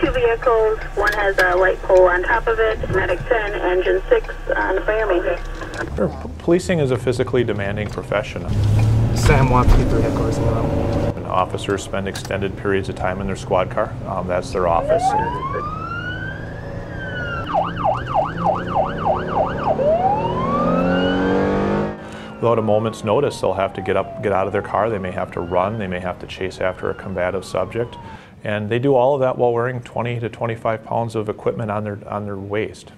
two vehicles. One has a light pole on top of it, Medic 10, Engine 6 on the fire main. Sure. Policing is a physically demanding profession. Sam wants to keep the vehicles in row. And officers spend extended periods of time in their squad car. Um, that's their office. Without a moment's notice, they'll have to get up, get out of their car. They may have to run. They may have to chase after a combative subject, and they do all of that while wearing 20 to 25 pounds of equipment on their on their waist.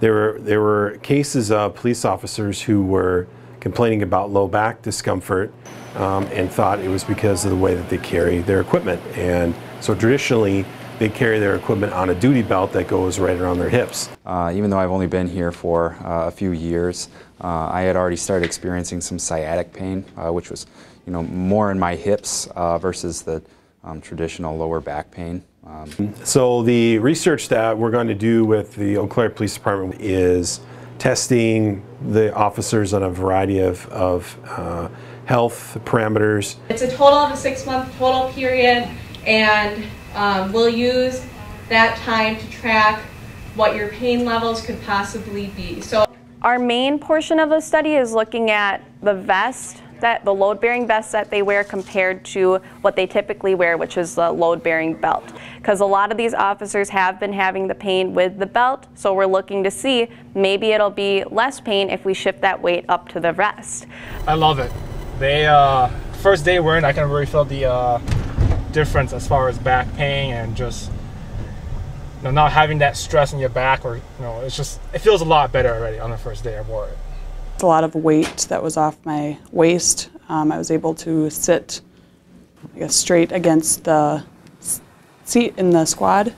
There were, there were cases of police officers who were complaining about low back discomfort um, and thought it was because of the way that they carry their equipment. And so traditionally, they carry their equipment on a duty belt that goes right around their hips. Uh, even though I've only been here for uh, a few years, uh, I had already started experiencing some sciatic pain, uh, which was, you know, more in my hips uh, versus the um, traditional lower back pain. Um, So the research that we're going to do with the Eau Claire Police Department is testing the officers on a variety of, of uh, health parameters. It's a total of a six month total period, and um, we'll use that time to track what your pain levels could possibly be. So Our main portion of the study is looking at the vest that the load-bearing vest that they wear compared to what they typically wear, which is the load-bearing belt. Because a lot of these officers have been having the pain with the belt, so we're looking to see maybe it'll be less pain if we shift that weight up to the vest. I love it. They uh, first day wearing, I can really feel the uh, difference as far as back pain and just you know, not having that stress in your back, or you know, it's just it feels a lot better already on the first day I wore it. It's a lot of weight that was off my waist. Um, I was able to sit, I guess, straight against the s- seat in the squad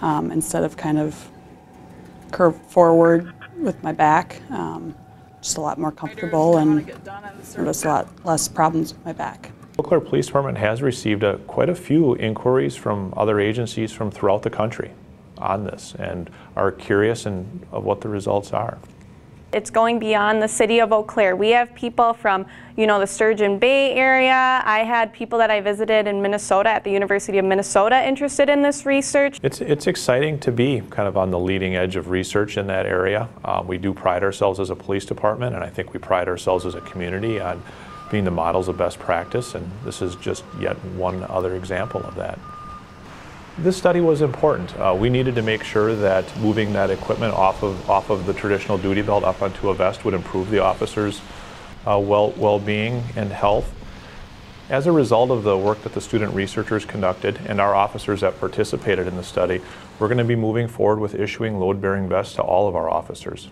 um, instead of kind of curve forward with my back. Um, just a lot more comfortable and there was a lot less problems with my back. Eau Claire Police Department has received a, quite a few inquiries from other agencies from throughout the country on this and are curious and of what the results are. It's going beyond the city of Eau Claire. We have people from, you know, the Sturgeon Bay area. I had people that I visited in Minnesota at the University of Minnesota interested in this research. It's, it's exciting to be kind of on the leading edge of research in that area. Um, we do pride ourselves as a police department, and I think we pride ourselves as a community on being the models of best practice, and this is just yet one other example of that. This study was important. Uh, we needed to make sure that moving that equipment off of, off of the traditional duty belt up onto a vest would improve the officer's uh, well, well-being and health. As a result of the work that the student researchers conducted and our officers that participated in the study, we're going to be moving forward with issuing load-bearing vests to all of our officers.